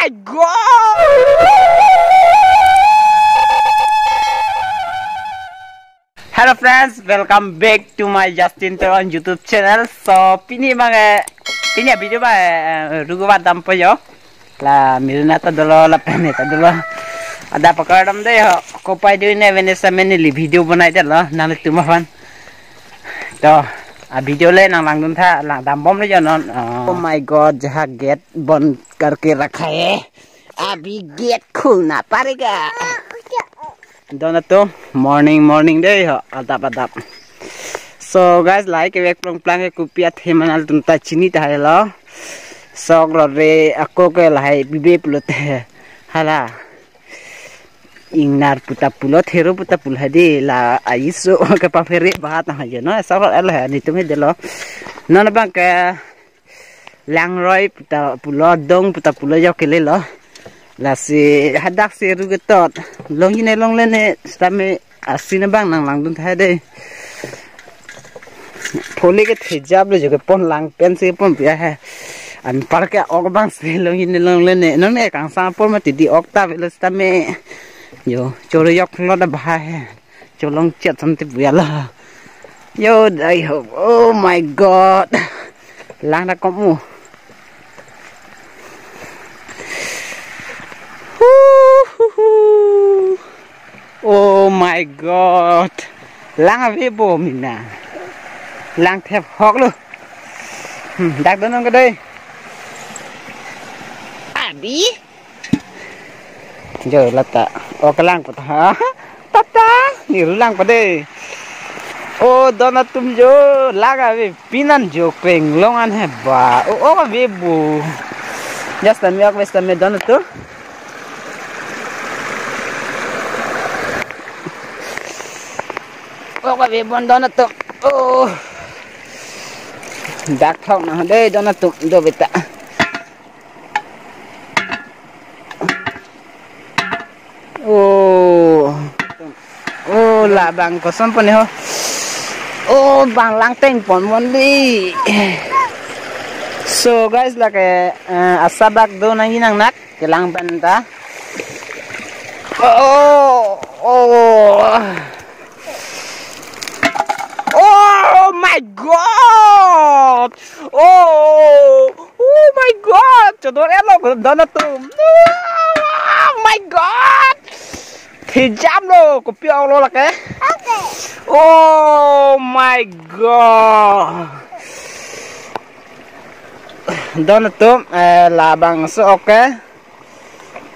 my god! Hello friends, welcome back to my Justin Teron YouTube channel. So, pini mga pini video ba rugo ba dampo yo? La milna ta dolo la pene ta dolo. Ada pakadam de ho. Ko pai do ne vene sa mene li video banai de lo nang tu ma fan. To आ वीडियो ले ना लांग था लांग दाम बम ले जानो ओ my God जहाँ गेट बंद करके रखा है अभी गेट खोलना पड़ेगा दोनों तो मॉर्निंग मॉर्निंग दे हो अदाप अदाप सो गाइस लाइक वेक प्लंग प्लंग कुपिया थे मनाल तुम ता चिनी ताहे लो सॉग लो रे अको के लाए बिबे पुलत है हला इंगनार पुता पुलो थेरो पुता पुल है दे ला आइसो के पाफेरे बात हाँ जे नो ऐसा कर है नहीं तुम्हें दिलो नन बंक lang roi puta pulo dong puta pulo yau kele lo la si hadak si ru getot. Long yine long le ne stame asina bang nang lang dun thae de. Phole ke thai jab le joge pon lang pen se pon pya hai. An par ke ok bang si long yine long le ne no ne kang sa por ma ti di ok ta le stame yo chore yok no da bha hai cholong chet san ti buya la. Yo dai ho. Oh my god. Lang da ko Oh my god. Lang về bồ mình nè. Lang thẹp hót luôn. Đặt đến ông cái đây. À bí. Giờ là ta Ô cái lang của ta. Ta ta. Nhi rú lăng của đây. Ô đó là tùm dô. Lăng pin pinan dô Quỳnh lông ăn hẹp bà. Ô ô cái về bồ. Just a milk, just a milk, don't it too? Oka be bon dona. Oh. Dak thau na de dona tu do beta. Oh. Oh la bang kosan pon ho. Oh bang lang teng pon mon di. So guys la ke asabak do na hinang nak kelang benta. Oh. Oh. my god! Oh! Oh my god! Chadorello, ganda na to. Oh my god! hijam lo, kopi lo lah ke? Oh my god! donatum, to, eh, labang so okay.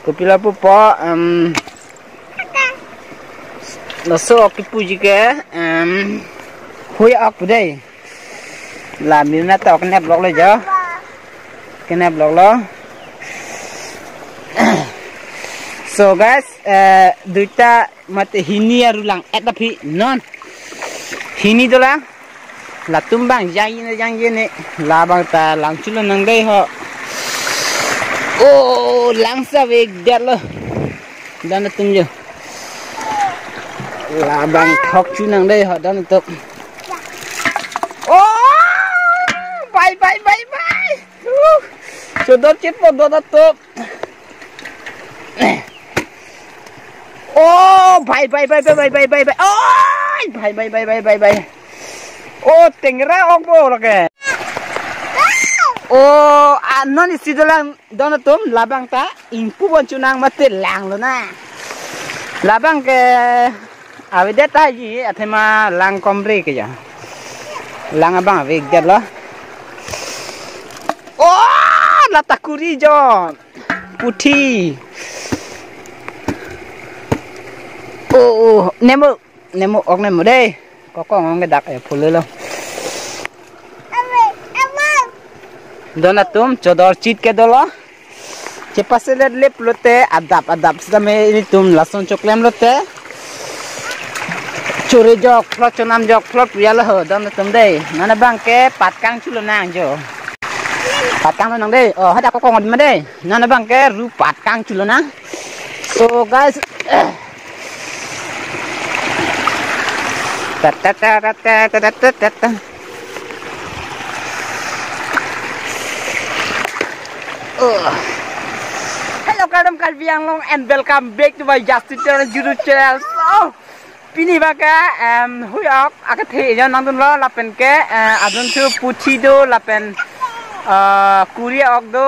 Kupila po po, um, nasuoki po ke? um, hui ốc đây là mình đã tạo cái nẹp lọc lên chứ cái nẹp lọc lo So guys, uh, duita mate hini à, arulang etapi non. Hini giang la tumbang giang ini này là bang ta lang chulo nang dai ho. Oh, lang sa weg dia lo. Dan tum jo. Labang thok chu nang dai ho dan tuk. Đó chết vào đó đó tốt ô bay bay bay bay bay bay bay bay ôi bay bay bay bay bay bay ô tình ra ông bố rồi kìa ô à nó đi xịt lang đó nó tôm là băng ta in pu bọn chú nàng mà tiền làng luôn nè là băng cái à với đất ta gì à thế mà lang com rê kìa lang à băng về đất đó ô লতা কুড়ি জন পুঠি ও ও নেমু নেমু অক নেমু দে কক অঙ্গে ডাক ফুল ল দোনা তুম চোদর চিট কে দোলো চেপাসেলের লেপ লোতে আদাপ আদাপ সামে তুম লাসন চকলেম লোতে চুরি জক ফ্লট চনাম জক ফ্লট প্রিয়াল হ দোনা তুম দে মানে বাংকে পাতকাং ছিল না আঞ্জো patkang nang deh oh hada kok mana deh? nana bang ke ru patkang culo nang. so guys eh. oh. Hello kadam kalbiang long and welcome back to my Justin Channel YouTube channel. So, pini baka um huyok akat he jan nang lo lapen ke eh, adun tu puti do lapen kuria ok do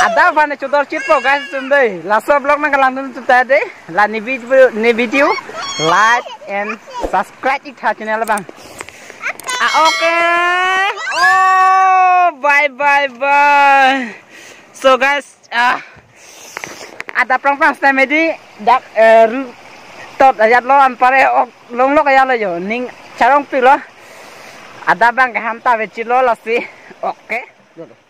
ada fane chodor chit po guys sundai laso blog nang kalang dun tu tade la ni video video like and subscribe ik channel bang. Ah okay. Oh bye bye bye. So guys, ah ada prang prang stem ini dak ru tot ayat lo an pare ok long lo kaya lo yo ning charong pi lo ada bang hamta ve chi lo lo si oke okay.